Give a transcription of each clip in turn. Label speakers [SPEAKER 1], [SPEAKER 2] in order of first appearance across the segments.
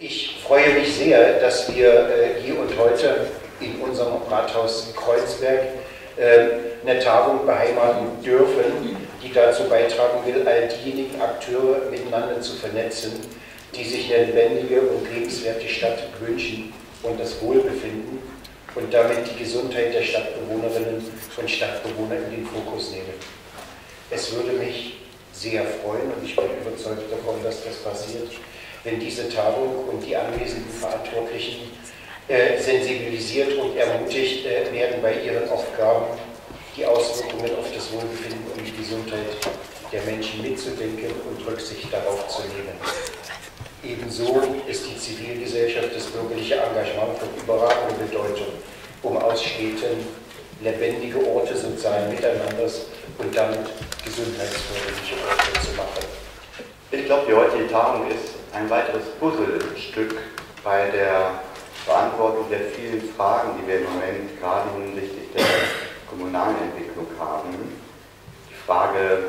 [SPEAKER 1] Ich freue mich sehr, dass wir äh, hier und heute in unserem Rathaus Kreuzberg äh, eine Tagung beheimaten dürfen, die dazu beitragen will, all diejenigen Akteure miteinander zu vernetzen, die sich eine lebendige und lebenswerte Stadt wünschen und das Wohlbefinden und damit die Gesundheit der Stadtbewohnerinnen und Stadtbewohner in den Fokus nehmen. Es würde mich sehr freuen und ich bin überzeugt davon, dass das passiert, wenn diese Tagung und die anwesenden Verantwortlichen äh, sensibilisiert und ermutigt äh, werden bei ihren Aufgaben, die Auswirkungen auf das Wohlbefinden und die Gesundheit der Menschen mitzudenken und Rücksicht darauf zu nehmen. Ebenso ist die Zivilgesellschaft, das bürgerliche Engagement von überragender Bedeutung, um aus Städten lebendige Orte sozialen Miteinanders und damit gesundheitsförderliche Orte zu machen.
[SPEAKER 2] Ich glaube, die heutige Tagung ist ein weiteres Puzzlestück bei der Beantwortung der vielen Fragen, die wir im Moment gerade hinsichtlich der kommunalen Entwicklung haben. Die Frage,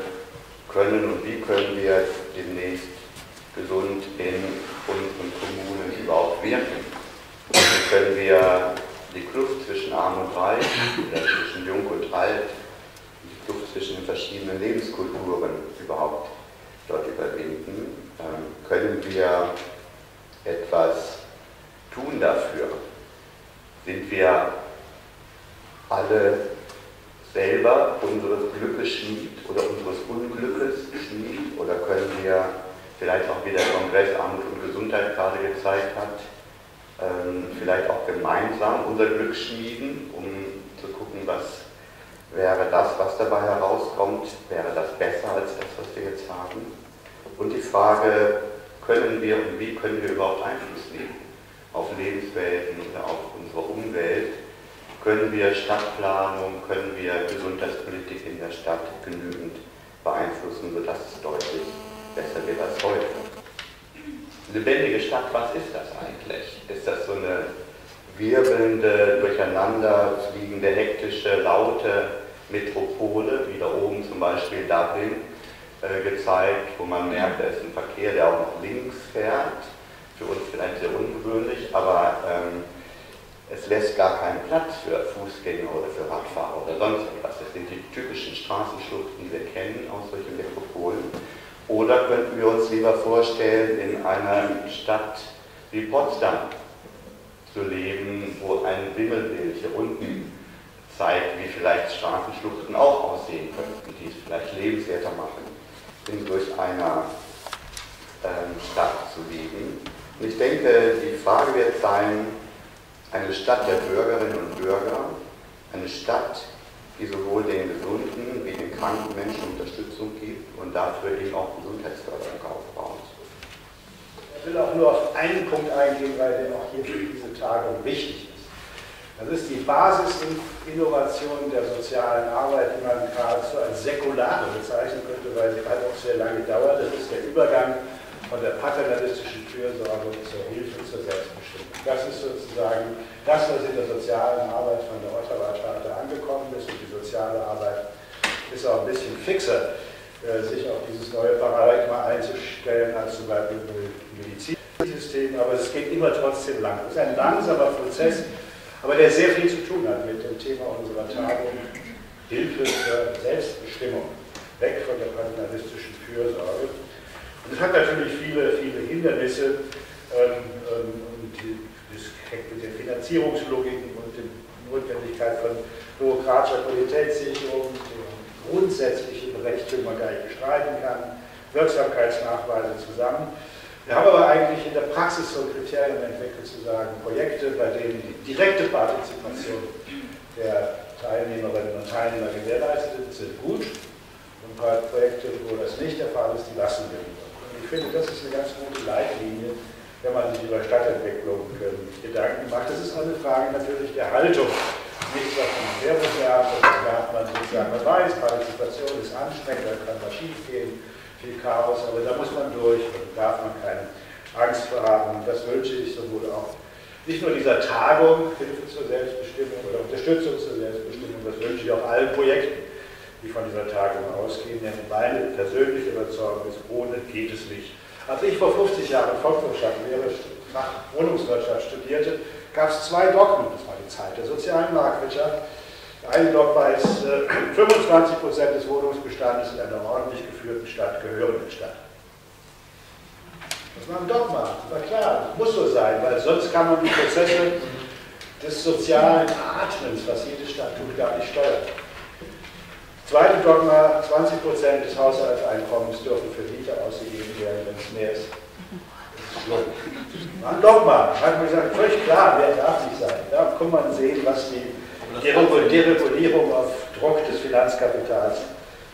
[SPEAKER 2] können und wie können wir demnächst gesund in unseren Kommunen überhaupt wirken? Wie können wir die Kluft zwischen Arm und Reich, zwischen Jung und Alt, die Kluft zwischen den verschiedenen Lebenskulturen überhaupt dort überwinden? Ähm, können wir etwas tun dafür? Sind wir alle selber unseres Glückes Schmied oder unseres Unglückes Schmied? Wir vielleicht auch wie der Kongress Armut und Gesundheit gerade gezeigt hat, ähm, vielleicht auch gemeinsam unser Glück schmieden, um zu gucken, was wäre das, was dabei herauskommt, wäre das besser als das, was wir jetzt haben? Und die Frage, können wir und wie können wir überhaupt Einfluss nehmen auf Lebenswelten oder auf unsere Umwelt? Können wir Stadtplanung, können wir Gesundheitspolitik in der Stadt genügend beeinflussen, sodass es deutlich besser wird als heute? Lebendige Stadt, was ist das eigentlich? Ist das so eine wirbelnde, durcheinander fliegende, hektische, laute Metropole, wie da oben zum Beispiel Dublin, äh, gezeigt, wo man merkt, da ist ein Verkehr, der auch links fährt. Für uns vielleicht sehr ungewöhnlich, aber ähm, es lässt gar keinen Platz für Fußgänger oder für Radfahrer oder sonst etwas. Das sind die typischen Straßenschluchten, die wir kennen aus solchen Metropolen. Oder könnten wir uns lieber vorstellen, in einer Stadt wie Potsdam zu leben, wo ein Wimmelbild hier unten zeigt, wie vielleicht Straßenschluchten auch aussehen könnten, die es vielleicht lebenswerter machen in durch einer ähm, Stadt zu leben. Und ich denke, die Frage wird sein, eine Stadt der Bürgerinnen und Bürger, eine Stadt, die sowohl den gesunden wie den kranken Menschen Unterstützung gibt und dafür eben auch Gesundheitsförderung aufbaut.
[SPEAKER 3] Ich will auch nur auf einen Punkt eingehen, weil der auch hier für diese Tagung wichtig ist. Das ist die Basisinnovation der sozialen Arbeit, die man geradezu als säkulare bezeichnen könnte, weil sie halt auch sehr lange dauert. Das ist der Übergang von der paternalistischen Fürsorge zur Hilfe zur Selbstbestimmung. Das ist sozusagen das, was in der sozialen Arbeit von der Ottawa Charta angekommen ist und die soziale Arbeit ist auch ein bisschen fixer, äh, sich auf dieses neue Paradigma einzustellen als zum Beispiel Medizinsystem, aber es geht immer trotzdem lang. Es ist ein langsamer Prozess aber der sehr viel zu tun hat mit dem Thema unserer Tagung, Hilfe zur Selbstbestimmung, weg von der paternalistischen Fürsorge. Es hat natürlich viele, viele Hindernisse ähm, ähm, und das hängt mit den Finanzierungslogiken und der Notwendigkeit von bürokratischer Qualitätssicherung, der grundsätzliche Berechtigung, man gar nicht bestreiten kann, Wirksamkeitsnachweise zusammen. Wir haben aber eigentlich in der Praxis so Kriterien entwickelt, zu sagen, Projekte, bei denen die direkte Partizipation der Teilnehmerinnen und Teilnehmer gewährleistet ist, sind gut. Und bei Projekten, wo das nicht der Fall ist, die lassen wir lieber. Ich finde, das ist eine ganz gute Leitlinie, wenn man sich über Stadtentwicklung ähm, Gedanken macht. Das ist eine Frage natürlich der Haltung. Nichts, was man sehr bewerbt, das lernt man sozusagen, man weiß, Partizipation ist anstrengend, da kann was schief gehen viel Chaos, aber da muss man durch und darf man keine Angst vor haben. Das wünsche ich sowohl auch nicht nur dieser Tagung Hilfe zur Selbstbestimmung oder Unterstützung zur Selbstbestimmung, das wünsche ich auch allen Projekten, die von dieser Tagung ausgehen. Denn meine persönliche Überzeugung ist, ohne geht es nicht. Als ich vor 50 Jahren Volkswirtschaft wäre, Fach Wohnungswirtschaft studierte, gab es zwei Dogmen, das war die Zeit der sozialen Marktwirtschaft. Ein Dogma ist, äh, 25 Prozent des Wohnungsbestandes in einer ordentlich geführten Stadt gehören der Stadt. Das war ein Dogma, das war klar, das muss so sein, weil sonst kann man die Prozesse des sozialen Atmens, was jede Stadt tut, gar nicht steuern. Zweite Dogma, 20 Prozent des Haushaltseinkommens dürfen für Miete ausgegeben werden, wenn es mehr ist. Das ist schlimm. Ein Dogma, hat man gesagt, völlig klar, wer darf nicht sein. Da kann man sehen, was die Deregulierung auf Druck des Finanzkapitals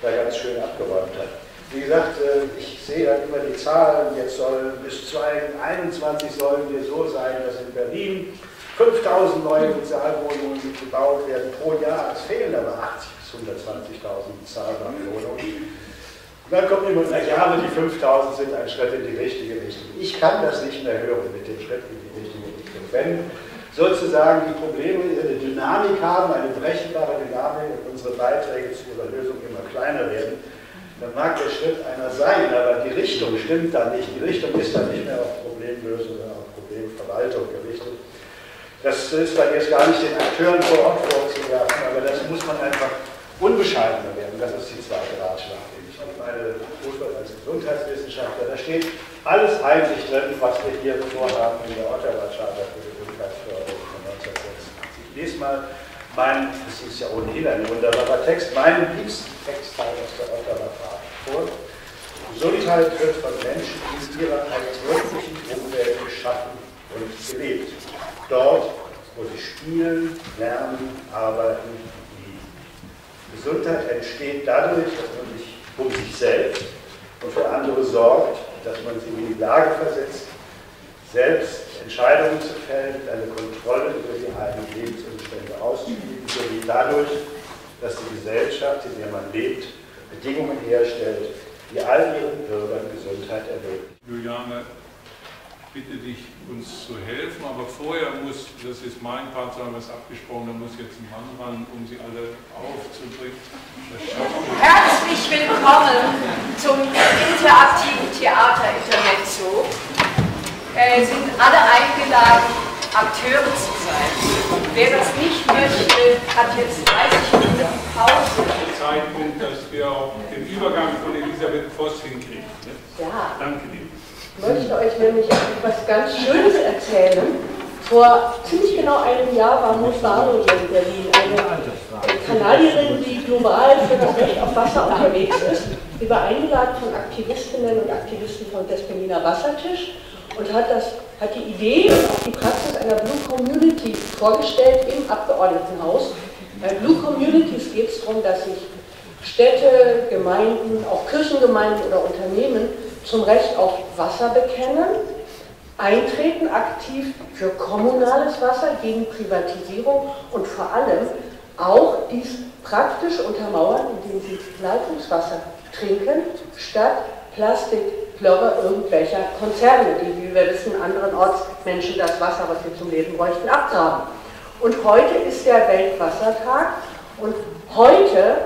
[SPEAKER 3] da ganz schön abgeräumt hat. Wie gesagt, äh, ich sehe dann immer die Zahlen, jetzt sollen bis 2021 sollen wir so sein, dass in Berlin 5000 neue Sozialwohnungen gebaut werden pro Jahr. Es fehlen aber 80 bis 120.000 bezahlbare Wohnungen. Und dann kommt und sagt, ja, aber die 5000 sind ein Schritt in die richtige Richtung. Ich kann das nicht mehr hören mit dem Schritt in die richtige Richtung. Wenn sozusagen die Probleme eine Dynamik haben, eine berechenbare Dynamik und unsere Beiträge zu ihrer Lösung immer kleiner werden, dann mag der Schritt einer sein, aber die Richtung stimmt dann nicht. Die Richtung ist dann nicht mehr auf Problemlösung, sondern auf Problemverwaltung gerichtet. Das ist dann jetzt gar nicht den Akteuren vor Ort vorzuwerfen, aber das muss man einfach unbescheidener werden. Das ist die zweite Ratschlag, ich habe meine Berufswahl als Gesundheitswissenschaftler. Da steht alles eigentlich drin, was wir hier vorhaben in der Ottawa Charta für Gesundheitsförderung von 1986. Ich lese mal meinen, das ist ja ohnehin ein wunderbarer Text, meinen liebsten Textteil aus der Ottawa Charta vor. Gesundheit wird von Menschen in ihrer wirklichen Umwelt geschaffen und gelebt. Dort, wo sie spielen, lernen, arbeiten, Gesundheit entsteht dadurch, dass man sich um sich selbst und für andere sorgt, dass man sie in die Lage versetzt, selbst Entscheidungen zu fällen, eine Kontrolle über die eigenen Lebensumstände auszuüben, sowie dadurch, dass die Gesellschaft, in der man lebt, Bedingungen herstellt, die all ihren Bürgern Gesundheit ermöglichen.
[SPEAKER 4] Bitte dich, uns zu helfen, aber vorher muss, das ist mein Part, so haben wir es abgesprochen, da muss jetzt ein Mann ran, um sie alle aufzubringen.
[SPEAKER 5] Herzlich willkommen zum interaktiven Theater-Intermezzo. Äh, sind alle eingeladen, Akteure zu sein. Wer das nicht möchte, hat jetzt 30 Minuten Pause.
[SPEAKER 4] Zeitpunkt, dass wir auch den Übergang von Elisabeth Voss hinkriegen. Ne?
[SPEAKER 5] Ja.
[SPEAKER 4] Danke dir.
[SPEAKER 6] Ich möchte euch nämlich etwas ganz Schönes erzählen. Vor ziemlich genau einem Jahr war Mosano hier in Berlin, eine Kanadierin, die global für das Recht auf Wasser unterwegs ist. Sie war eingeladen von Aktivistinnen und Aktivisten von des Berliner Wassertisch und hat, das, hat die Idee, die Praxis einer Blue Community vorgestellt im Abgeordnetenhaus. Bei Blue Communities geht es darum, dass sich Städte, Gemeinden, auch Kirchengemeinden oder Unternehmen zum Recht auf Wasser bekennen, eintreten aktiv für kommunales Wasser gegen Privatisierung und vor allem auch dies praktisch untermauern, indem sie Leitungswasser trinken, statt Plastikplörre irgendwelcher Konzerne, die, wie wir wissen, anderenorts Menschen das Wasser, was sie zum Leben bräuchten, abgraben. Und heute ist der Weltwassertag und heute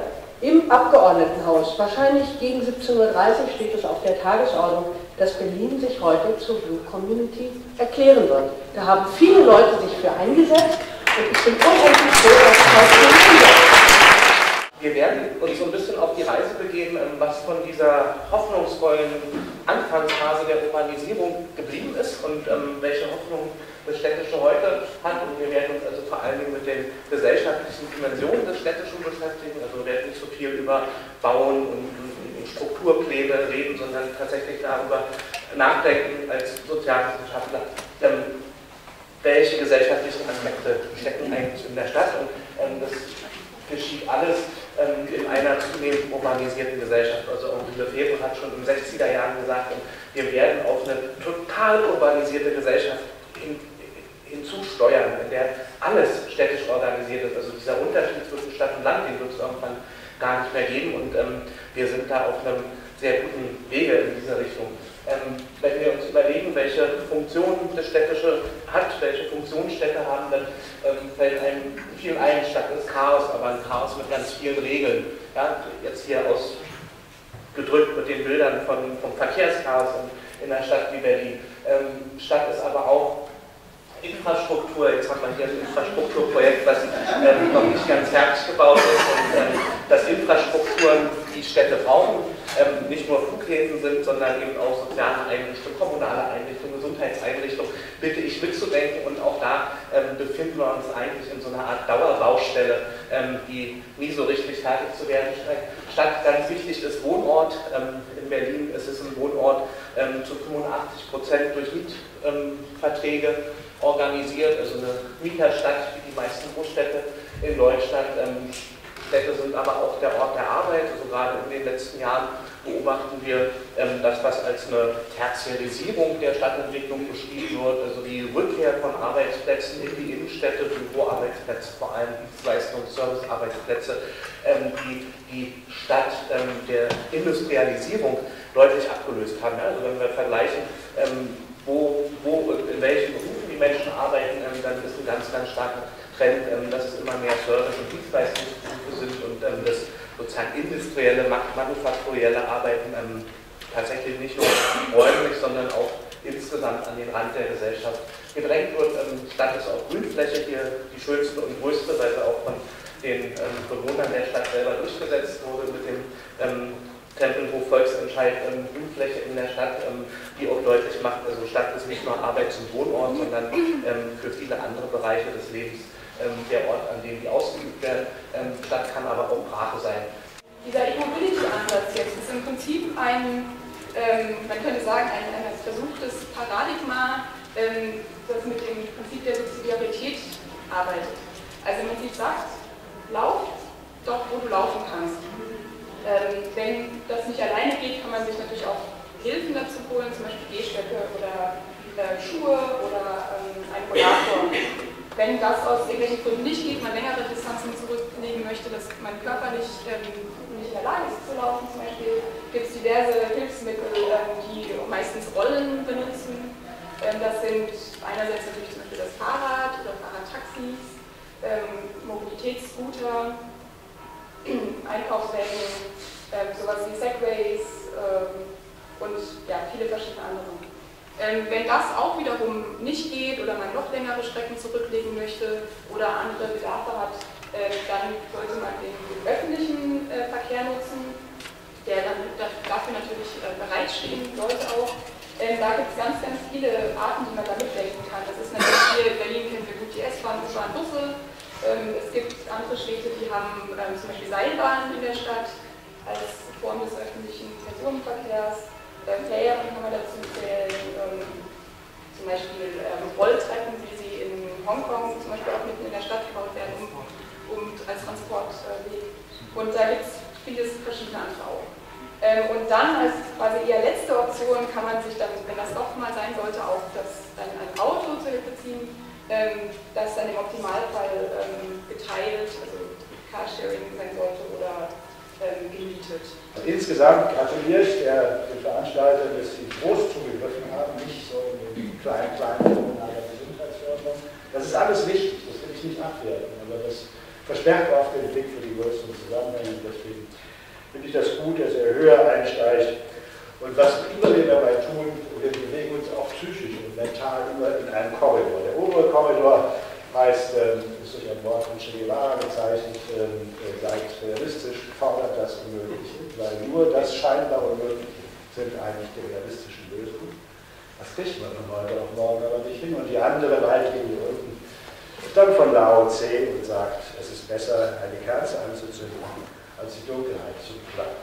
[SPEAKER 6] im Abgeordnetenhaus, wahrscheinlich gegen 17.30 Uhr steht es auf der Tagesordnung, dass Berlin sich heute zur Blue Community erklären wird. Da haben viele Leute sich für eingesetzt und ich bin unendlich froh, dass es heute wird.
[SPEAKER 7] Wir werden uns so ein bisschen auf die Reise begeben, ähm, was von dieser hoffnungsvollen Anfangsphase der Urbanisierung geblieben ist und ähm, welche Hoffnung das Städtische heute hat. Und wir werden uns also vor allen Dingen mit den gesellschaftlichen Dimensionen des Städtischen beschäftigen. Also wir werden nicht so viel über Bauen und, und Strukturpläne reden, sondern tatsächlich darüber nachdenken als Sozialwissenschaftler, ähm, welche gesellschaftlichen Aspekte stecken eigentlich in der Stadt. Und ähm, das geschieht alles ähm, in einer zunehmend urbanisierten Gesellschaft. Also Henri Lefebvre hat schon in den 60er Jahren gesagt, wir werden auf eine total urbanisierte Gesellschaft hin, hinzusteuern, in der alles städtisch organisiert ist. Also dieser Unterschied zwischen Stadt und Land, den wird es irgendwann gar nicht mehr geben und ähm, wir sind da auf einem sehr guten Wege in diese Richtung. Ähm, wenn wir uns überlegen, welche Funktion das Städtische hat, welche Funktion Städte haben, dann ähm, fällt einem viel ein, Stadt ist Chaos, aber ein Chaos mit ganz vielen Regeln. Ja, jetzt hier ausgedrückt mit den Bildern von, vom Verkehrschaos. Und in einer Stadt wie Berlin. Ähm, Stadt ist aber auch Infrastruktur, jetzt haben wir hier ein Infrastrukturprojekt, was ähm, noch nicht ganz fertig gebaut ist und ähm, dass Infrastrukturen die Städte brauchen, ähm, nicht nur Flughäfen sind, sondern eben auch soziale Einrichtungen, kommunale Einrichtungen, Gesundheitseinrichtungen, bitte ich mitzudenken und auch da ähm, befinden wir uns eigentlich in so einer Art Dauerbaustelle, ähm, die nie so richtig fertig zu werden scheint. Stadt ganz wichtig ist Wohnort. Ähm, in Berlin ist es ein Wohnort zu 85 Prozent durch Mietverträge organisiert, also eine Mieterstadt wie die meisten Großstädte in Deutschland. Ähm, Städte sind aber auch der Ort der Arbeit. Also gerade in den letzten Jahren beobachten wir ähm, das, was als eine Tertiarisierung der Stadtentwicklung beschrieben wird, also die Rückkehr von Arbeitsplätzen in die Innenstädte, Büroarbeitsplätze, vor allem Dienstleistungs- und Servicearbeitsplätze, ähm, die die Stadt der Industrialisierung deutlich abgelöst haben. Also wenn wir vergleichen, wo, wo, in welchen Berufen die Menschen arbeiten, ähm, dann ist ein ganz, ganz starker Trend, ähm, dass es immer mehr Service- und Dienstleistungsberufe sind und ähm, das sozusagen industrielle, manufakturelle Arbeiten tatsächlich nicht nur räumlich, sondern auch insgesamt an den Rand der Gesellschaft gedrängt wird. Stadt ist auch Grünfläche hier die schönste und größte, weil sie auch von den Bewohnern der Stadt selber durchgesetzt wurde mit dem Tempelhof Volksentscheid ähm, Grünfläche in der Stadt, ähm, die auch deutlich macht, also Stadt ist nicht nur Arbeits- und Wohnort, sondern ähm, für viele andere Bereiche des Lebens ähm, der Ort, an dem die ausgeübt werden. Ähm, Stadt kann aber auch Brache sein.
[SPEAKER 8] Dieser E-Mobility-Ansatz jetzt ist im Prinzip ein, ähm, man könnte sagen, ein, ein versuchtes Paradigma, das mit dem Prinzip der Subsidiarität arbeitet. Also im Prinzip sagt, lauf dort, wo du laufen kannst. Ähm, wenn das nicht alleine geht, kann man sich natürlich auch Hilfen dazu holen, zum Beispiel Gehstöcke oder äh, Schuhe oder ähm, einen Rollator. Wenn das aus irgendwelchen Gründen nicht geht, man längere Distanzen zurücklegen möchte, dass man körperlich ähm, nicht in der Lage ist zu laufen, zum Beispiel, gibt es diverse Hilfsmittel, die meistens Rollen benutzen. Das sind einerseits natürlich zum Beispiel das Fahrrad oder Fahrradtaxis, Mobilitätsscooter, Einkaufswägen, ähm, sowas wie Segways ähm, und ja, viele verschiedene andere. Ähm, wenn das auch wiederum nicht geht oder man noch längere Strecken zurücklegen möchte oder andere Bedarfe hat, äh, dann sollte man den, den öffentlichen äh, Verkehr nutzen, der dann dafür natürlich äh, bereitstehen sollte auch. Ähm, da gibt es ganz, ganz viele Arten, die man da mitdenken kann. Das ist natürlich hier in Berlin kennen wir gut die S-Bahn, U-Bahn, Busse. Ähm, es gibt andere Städte, die haben ähm, zum Beispiel Seilbahnen in der Stadt als Form des öffentlichen Personenverkehrs. Ähm, Fähren kann man dazu zählen, zum Beispiel Rolltreppen, wie sie in Hongkong zum Beispiel auch mitten in der Stadt gebaut werden, um, um als Transportweg. Und da gibt es vieles verschiedene andere auch. und dann als quasi eher letzte Option kann man sich dann, wenn das doch mal sein sollte, auch das, dann ein Auto zur Hilfe ziehen ähm, das dann im Optimalfall ähm, geteilt, also Carsharing sein sollte oder ähm, gemietet.
[SPEAKER 3] Insgesamt gratuliere ich der, den Veranstaltern, dass sie groß zugegriffen haben, nicht so in den kleinen, kleinen kommunaler Gesundheitsförderung. Das ist alles wichtig, das will ich nicht abwerten, aber das verstärkt auch den Blick für die größeren Zusammenhänge. Deswegen finde ich das gut, dass er höher einsteigt. Und was immer wir dabei tun, wir bewegen uns auch psychisch und mental immer in einem Korridor. Der obere Korridor heißt, äh, ist durch ein Wort von Che Guevara gezeichnet, äh, seid realistisch, fordert das Unmögliche, weil nur das scheinbar Unmögliche sind eigentlich die realistischen Lösungen. Das kriegt man von heute auf morgen aber nicht hin. Und die andere Leitlinie unten ist dann von Lao Tse und sagt, es ist besser, eine Kerze anzuzünden, als die Dunkelheit zu beklagen.